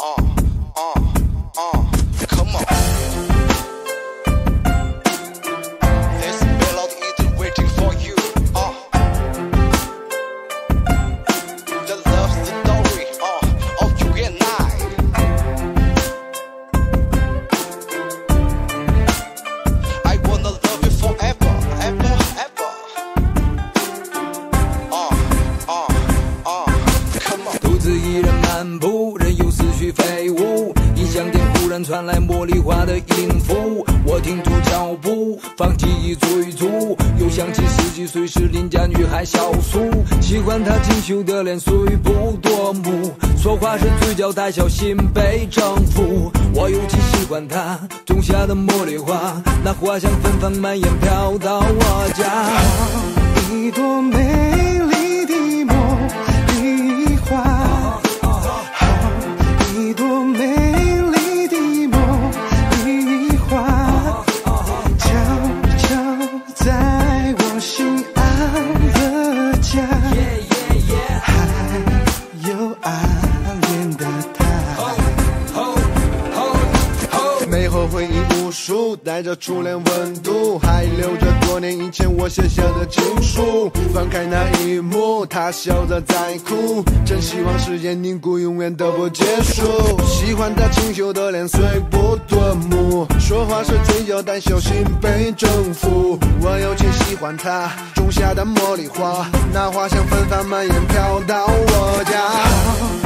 Uh. 舞，音响店忽然传来茉莉花的音符，我停住脚步，放记忆追逐，又想起十几岁时邻家女孩小苏，喜欢她清秀的脸，虽不夺目，说话时嘴角带笑，心被征服。我尤其喜欢她种下的茉莉花，那花香芬芳蔓延飘到我家，一朵美。high you are. 带着初恋温度，还留着多年以前我写下的情书。翻开那一幕，他笑着在哭，真希望时间凝固，永远都不结束。喜欢他清秀的脸，虽不夺目，说话时嘴角带笑，心被征服。我尤其喜欢他种下的茉莉花，那花香芬芳蔓延飘到我家。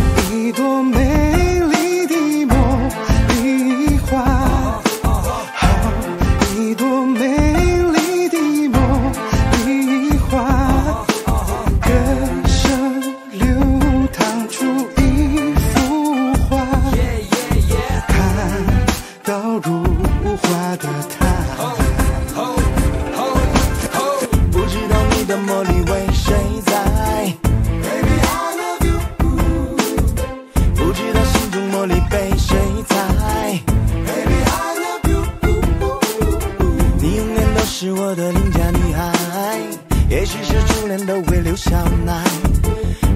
也许是初恋都会留下奶。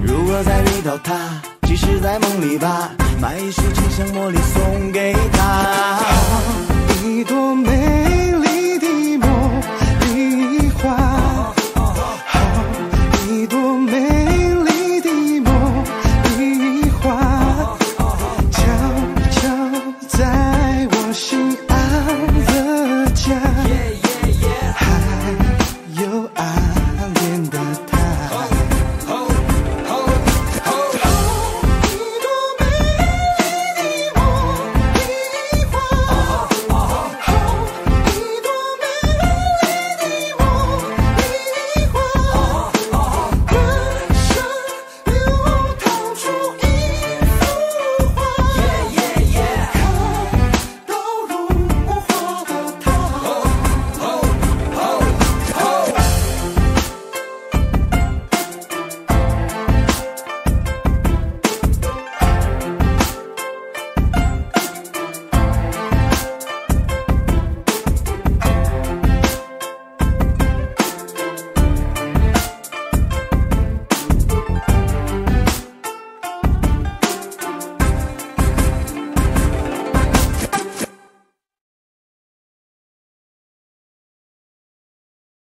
如果再遇到她，即使在梦里吧，买一束清香茉莉送给她。一朵美丽的茉莉花，好一朵美